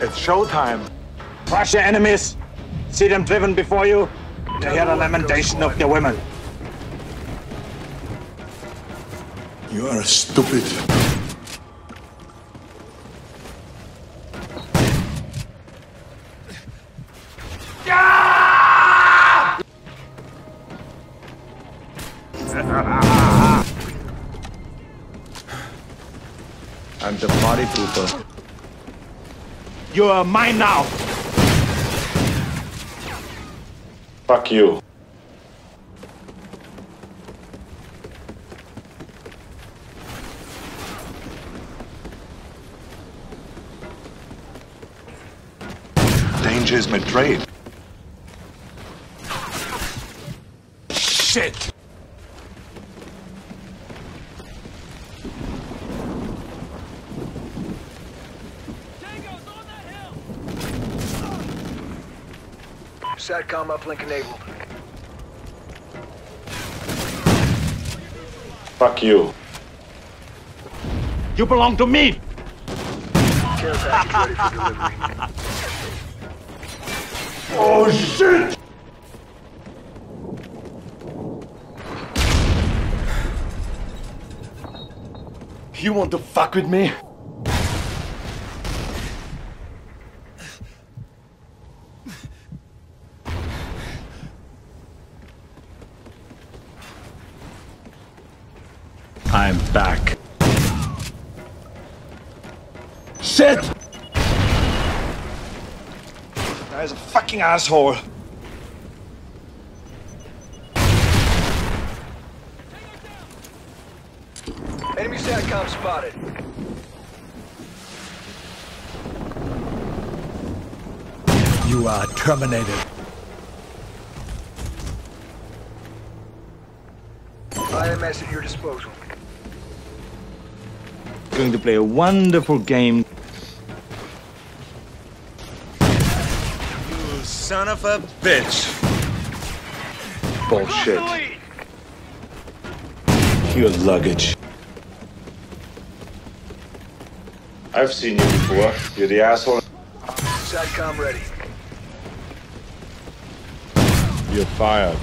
It's showtime. Crush your enemies. See them driven before you. To hear the lamentation of their women. You are stupid. I'm the party pooper. You are mine now. Fuck you. Danger is my trade. Shit. SATCOM uplink enabled. Fuck you. You belong to me. Care package ready for delivery. Oh shit! You want to fuck with me? I'm back. Shit! Guy's a fucking asshole. Enemy SATCOM spotted. You are terminated. IMS at your disposal. Going to play a wonderful game. You son of a bitch. Bullshit. Your luggage. I've seen you before. You're the asshole. SATCOM ready. You're fired.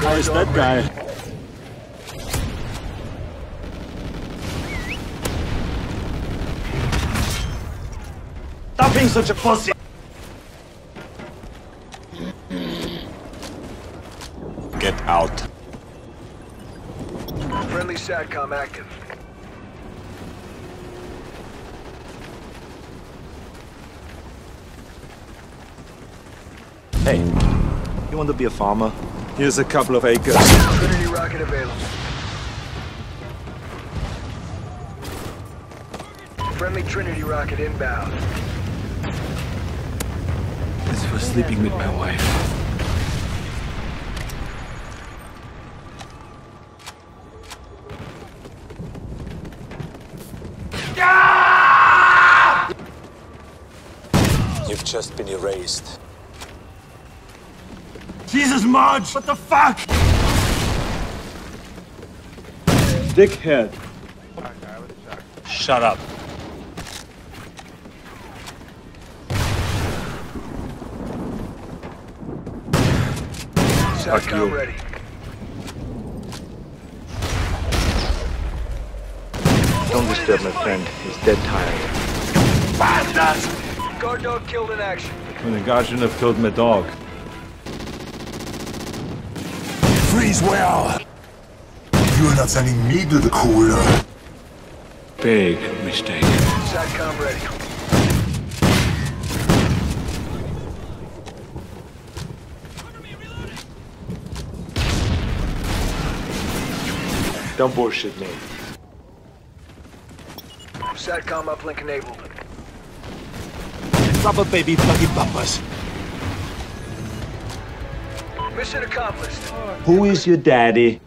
Where's that guy? Stop being such a pussy. Get out. Friendly SATCOM active. Hey, you want to be a farmer? Here's a couple of acres. Trinity rocket available. Friendly Trinity rocket inbound. This for sleeping with my wife. You've just been erased. Jesus, Marge! What the fuck? Dickhead. Shut up. SATCOM ready. Don't disturb my friend. He's dead tired. Bastards! Guard dog killed in action. When the guy shouldn't have killed my dog. Freeze well! You are not sending me to the cooler. Big mistake. SATCOM ready. Don't bullshit me. SATCOM uplink enabled. Rubber baby bloody bumpers. Mission accomplished. Who is your daddy?